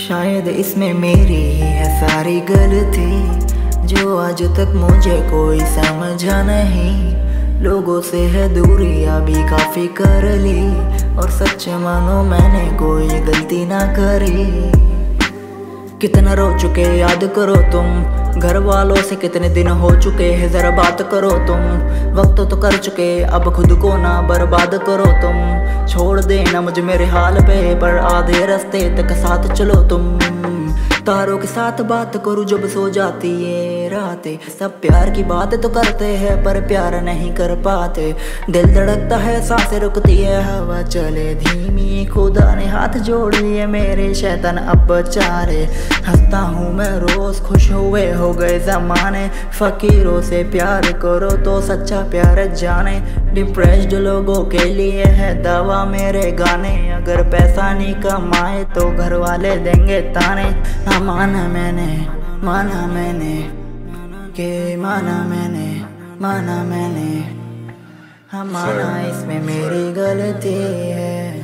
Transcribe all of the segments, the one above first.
शायद इसमें मेरी ही है सारी गलती जो आज तक मुझे कोई समझा नहीं। लोगों से है दूरी अभी काफ़ी कर ली। और सच मानो मैंने कोई गलती ना करी। कितना रो चुके याद करो तुम। घर वालों से कितने दिन हो चुके हैं, जरा बात करो तुम। वक्त तो कर चुके अब खुद को ना बर्बाद करो तुम। छोड़ देना मुझे मेरे हाल पे, पर आधे रास्ते तक साथ चलो तुम। तारों के साथ बात करूँ जब सो जाती है। रातें सब प्यार की बात तो करते हैं, पर प्यार नहीं कर पाते। दिल धड़कता है, साँसें रुकती है, हवा चले। धीमी खुदा ने हाथ जोड़ लिए, मेरे शैतान अब बचारे हंसता हूँ मैं रोज, खुश हुए हो गए जमाने। फकीरों से प्यार करो तो सच्चा प्यार जाने। डिप्रेस्ड लोगों के लिए है दवा मेरे गाने। अगर पैसा नहीं कमाए तो घर वाले देंगे ताने। हाँ माना मैंने माना मैंने। के माना मैंने माना मैंने। हाँ माना इसमें मेरी गलती है।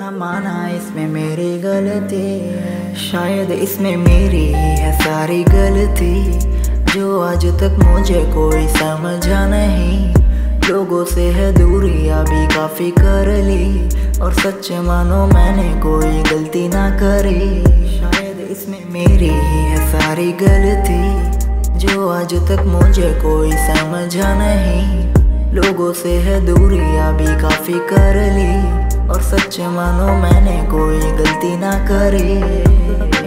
हाँ माना इसमें मेरी गलती है। शायद इसमें मेरी ही है सारी गलती, जो आज तक मुझे कोई समझा नहीं। लोगों से है दूरी, अभी काफ़ी कर ली, और सच मानो मैंने कोई गलती ना करी। शायद इसमें मेरी ही है सारी गलती जो आज तक मुझे कोई समझा नहीं। लोगों से है दूरियाँ भी काफ़ी कर ली। और सच मानो मैंने कोई गलती ना करी।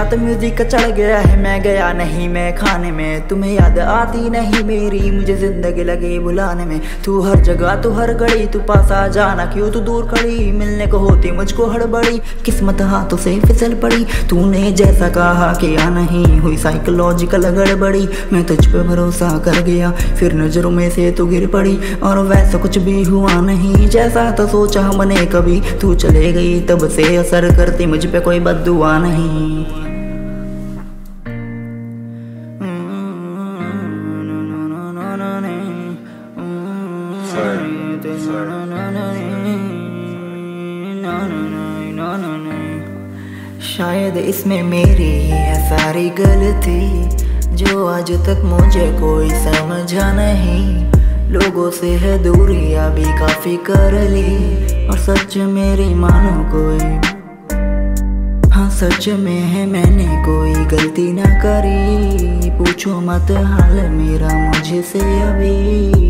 नशा तो म्यूज़िक चढ़ गया है, मैं गया नहीं मैं खाने में। तुम्हें याद आती नहीं मेरी, मुझे ज़िंदगी लगी बुलाने में। तू हर जगह, तू हर घड़ी तू पास आ जाना, क्यों तू दूर खड़ी? मिलने को होती मुझको हड़बड़ी, किस्मत हाथों से फिसल पड़ी। तूने जैसा कहा कि या नहीं हुई साइकोलॉजिकल गड़बड़ी। मैं तुझ पे भरोसा कर गया, फिर नज़रों में से तू गिर पड़ी। और वैसा कुछ भी हुआ नहीं, जैसा तो सोचा हमने कभी। तू चले गई, तब से असर करती, मुझ पे कोई बदुआ नहीं। शायद इसमें मेरी ही है सारी गलती, जो आज तक मुझे कोई समझा नहीं। लोगों से है दूरी, अभी काफ़ी कर ली। और सच मेरी मानो कोई। हाँ सच में है मैंने कोई गलती ना करी। पूछो मत हाल मेरा मुझे से अभी।